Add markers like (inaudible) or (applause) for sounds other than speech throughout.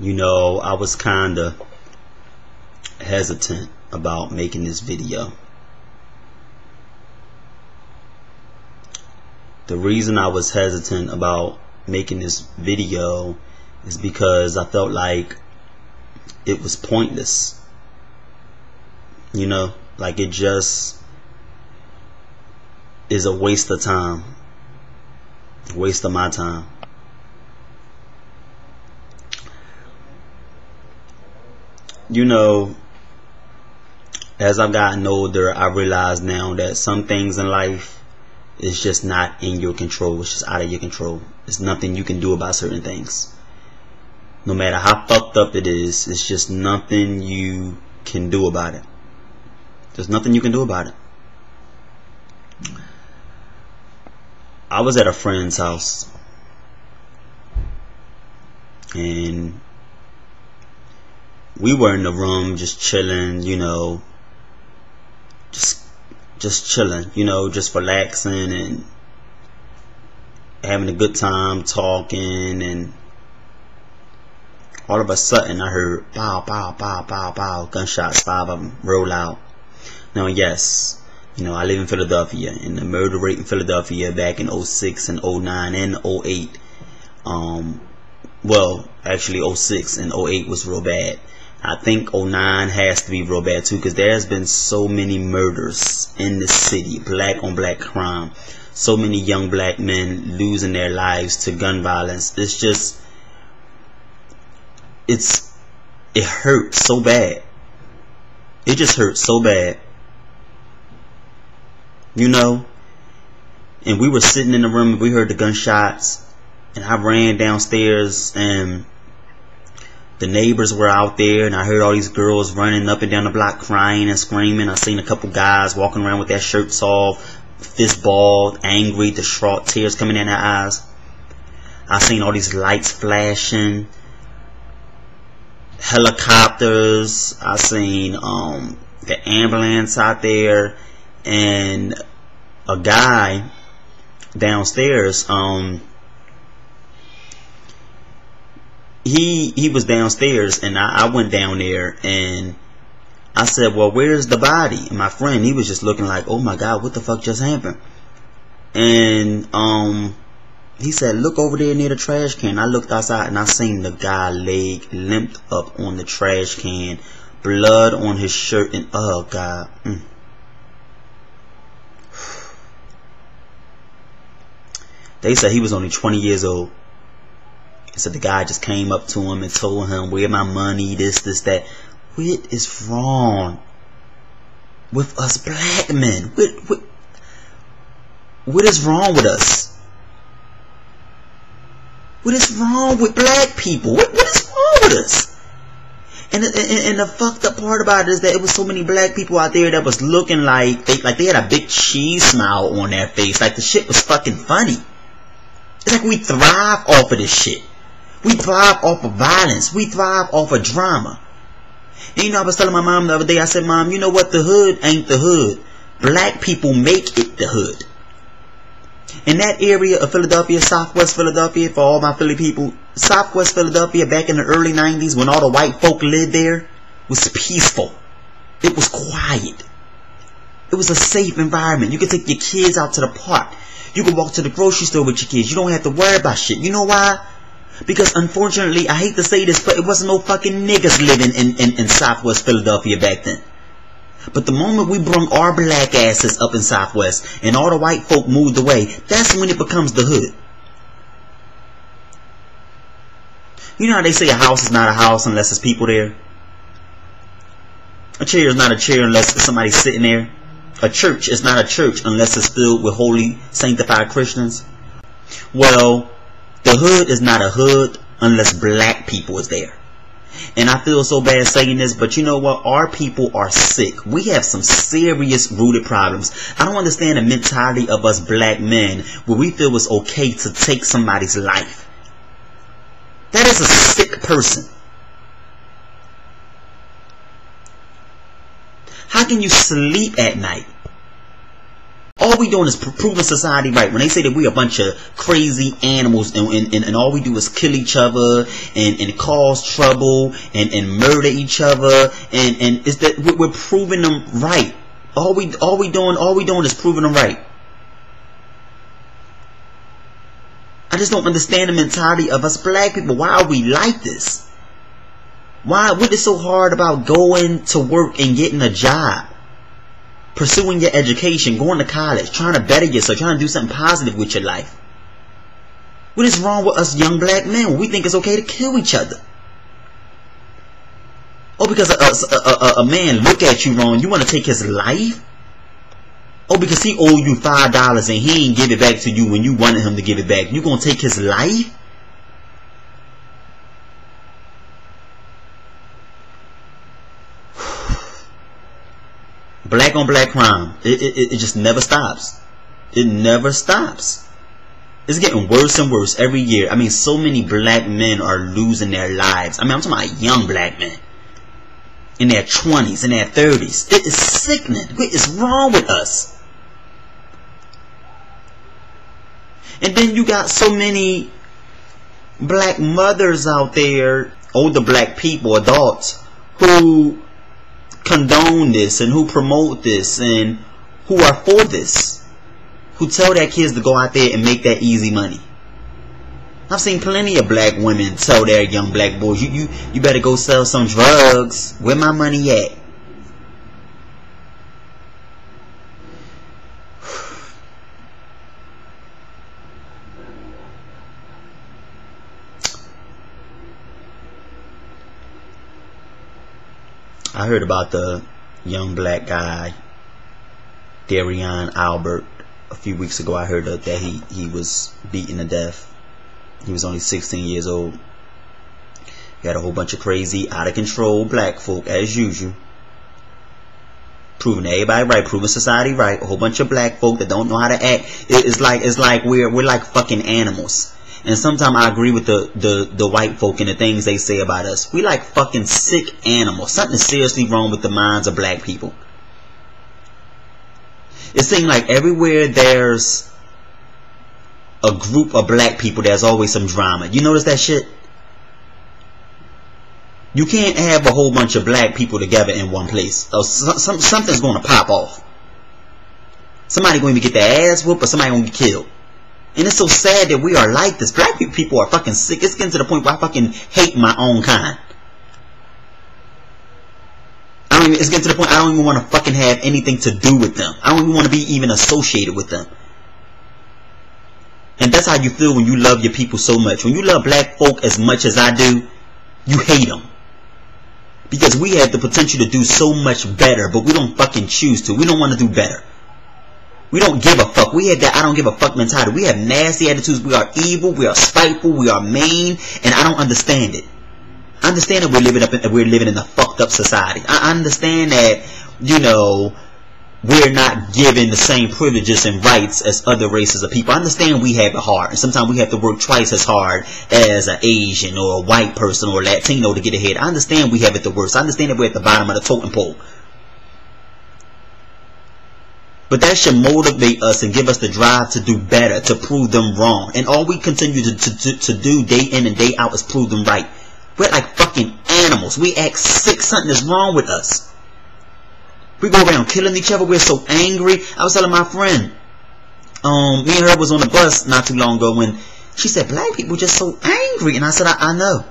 you know, I was kinda hesitant about making this video. The reason I was hesitant about making this video is because I felt like it was pointless. You know, like it just is a waste of time. Waste of my time. You know, as I've gotten older, I realize now that some things in life is just not in your control. It's just out of your control. There's nothing you can do about certain things. No matter how fucked up it is, it's just nothing you can do about it. There's nothing you can do about it. I was at a friend's house and we were in the room just chilling, you know, just just chilling, you know, just relaxing and having a good time talking and all of a sudden I heard pow pow pow pow pow gunshots five of them roll out. Now yes, you know I live in Philadelphia and the murder rate in Philadelphia back in 06 and 09 and 08 um well actually 06 and 08 was real bad I think 09 has to be real bad too because there's been so many murders in the city, black on black crime. So many young black men losing their lives to gun violence. It's just, it's, it hurts so bad. It just hurts so bad. You know? And we were sitting in the room, and we heard the gunshots, and I ran downstairs and the neighbors were out there and I heard all these girls running up and down the block crying and screaming. I seen a couple guys walking around with their shirts off, fist balled, angry, distraught, tears coming in their eyes. I seen all these lights flashing, helicopters. I seen um, the ambulance out there and a guy downstairs um, he he was downstairs and I, I went down there and I said, well, where's the body? And my friend, he was just looking like, oh my God, what the fuck just happened? And um, he said, look over there near the trash can. I looked outside and I seen the guy leg limped up on the trash can, blood on his shirt, and oh God. Mm. They said he was only 20 years old. So the guy just came up to him and told him, where my money, this, this, that. What is wrong with us black men? What, what, what is wrong with us? What is wrong with black people? What, what is wrong with us? And, and, and the fucked up part about it is that it was so many black people out there that was looking like they like they had a big cheese smile on their face. Like the shit was fucking funny. It's like we thrive off of this shit. We thrive off of violence. We thrive off of drama. And you know, I was telling my mom the other day, I said, Mom, you know what? The hood ain't the hood. Black people make it the hood. In that area of Philadelphia, Southwest Philadelphia, for all my Philly people, Southwest Philadelphia back in the early 90s when all the white folk lived there was peaceful. It was quiet. It was a safe environment. You could take your kids out to the park. You could walk to the grocery store with your kids. You don't have to worry about shit. You know why? Because unfortunately, I hate to say this, but it wasn't no fucking niggas living in, in, in Southwest Philadelphia back then. But the moment we brung our black asses up in Southwest and all the white folk moved away, that's when it becomes the hood. You know how they say a house is not a house unless there's people there? A chair is not a chair unless somebody's sitting there. A church is not a church unless it's filled with holy, sanctified Christians. Well, the hood is not a hood unless black people is there. And I feel so bad saying this, but you know what? Our people are sick. We have some serious rooted problems. I don't understand the mentality of us black men where we feel it's okay to take somebody's life. That is a sick person. How can you sleep at night All we doing is proving society right. When they say that we a bunch of crazy animals and, and, and, all we do is kill each other and, and cause trouble and, and murder each other and, and is that we're proving them right. All we all we doing all we doing is proving them right. I just don't understand the mentality of us black people. Why are we like this? Why what is so hard about going to work and getting a job? Pursuing your education, going to college, trying to better yourself, trying to do something positive with your life. What is wrong with us young black men? We think it's okay to kill each other. Oh, because a, a, a, a man look at you wrong, you want to take his life? Oh, because he owe you five dollars and he ain't give it back to you when you wanted him to give it back. You gonna take his life? Black on black crime. It, it, it just never stops. It never stops. It's getting worse and worse every year. I mean, so many black men are losing their lives. I mean, I'm talking about young black men. In their 20s, in their 30s. It is sickening. What is wrong with us? And then you got so many black mothers out there, older black people, adults, who condone this and who promote this and who are for this. Who tell their kids to go out there and make that easy money. I've seen plenty of black women tell their young black boys, you, you, you better go sell some drugs. Where my money at? I heard about the young black guy, Derrion Albert, a few weeks ago. I heard that he, he was beaten to death. He was only 16 years old. He had a whole bunch of crazy, out of control black folk, as usual. Proving everybody right, proving society right. A whole bunch of black folk that don't know how to act. It's like, it's like we're, we're like fucking animals. And sometimes I agree with the, the, the white folk and the things they say about us. We like fucking sick animals. Something seriously wrong with the minds of black people. It seems like everywhere there's a group of black people, there's always some drama. You notice that shit? You can't have a whole bunch of black people together in one place. Or some, something's going to pop off. Somebody going to get their ass whooped or somebody going to get killed. And it's so sad that we are like this. Black people are fucking sick. It's getting to the point where I fucking hate my own kind. I even, it's getting to the point I don't even want to fucking have anything to do with them. I don't even want to be even associated with them. And that's how you feel when you love your people so much. When you love black folk as much as I do, you hate them. Because we have the potential to do so much better, but we don't fucking choose to. We don't want to do better. We don't give a fuck. We have that I don't give a fuck mentality. We have nasty attitudes. We are evil. We are spiteful. We are mean. And I don't understand it. I understand that we're living up in, we're living in a fucked up society. I understand that, you know, we're not given the same privileges and rights as other races of people. I understand we have it hard. And sometimes we have to work twice as hard as an Asian or a white person or a Latino to get ahead. I understand we have it the worst. I understand that we're at the bottom of the totem pole. But that should motivate us and give us the drive to do better, to prove them wrong. And all we continue to, to, to do day in and day out is prove them right. We're like fucking animals. We act sick. Something is wrong with us. We go around killing each other. We're so angry. I was telling my friend, um, me and her was on the bus not too long ago when she said, black people just so angry. And I said, I, I know.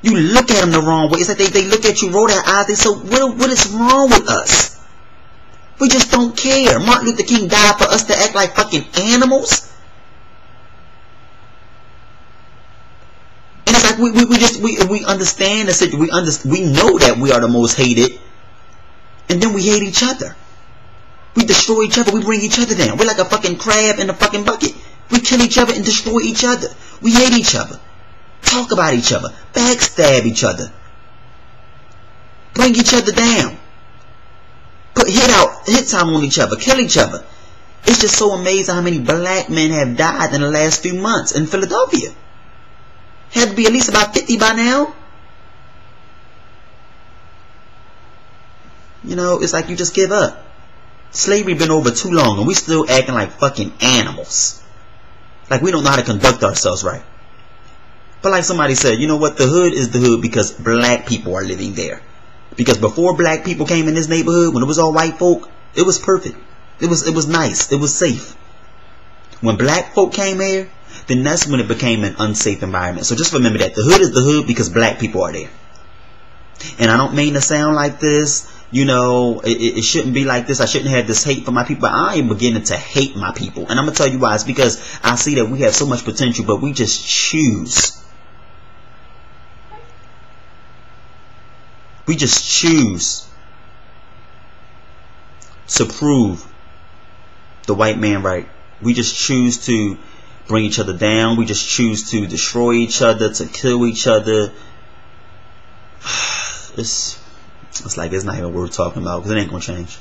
You look at them the wrong way. It's like they, they look at you, roll their eyes. They say, what, what is wrong with us? We just don't care. Martin Luther King died for us to act like fucking animals. And it's like we, we, we just we we understand the situation. We under, we know that we are the most hated, and then we hate each other. We destroy each other. We bring each other down. We're like a fucking crab in a fucking bucket. We kill each other and destroy each other. We hate each other. Talk about each other. Backstab each other. Bring each other down put hit out, hit time on each other, kill each other. It's just so amazing how many black men have died in the last few months in Philadelphia. Had to be at least about 50 by now. You know, it's like you just give up. Slavery been over too long and we still acting like fucking animals. Like we don't know how to conduct ourselves right. But like somebody said, you know what? The hood is the hood because black people are living there. Because before black people came in this neighborhood, when it was all white folk, it was perfect. It was it was nice. It was safe. When black folk came here, then that's when it became an unsafe environment. So just remember that the hood is the hood because black people are there. And I don't mean to sound like this, you know, it, it, shouldn't be like this. I shouldn't have this hate for my people. I am beginning to hate my people. And I'm going to tell you why. It's because I see that we have so much potential, but we just choose. We just choose to prove the white man right. We just choose to bring each other down. We just choose to destroy each other, to kill each other. (sighs) It's, it's like it's not even worth talking about because it ain't gonna change.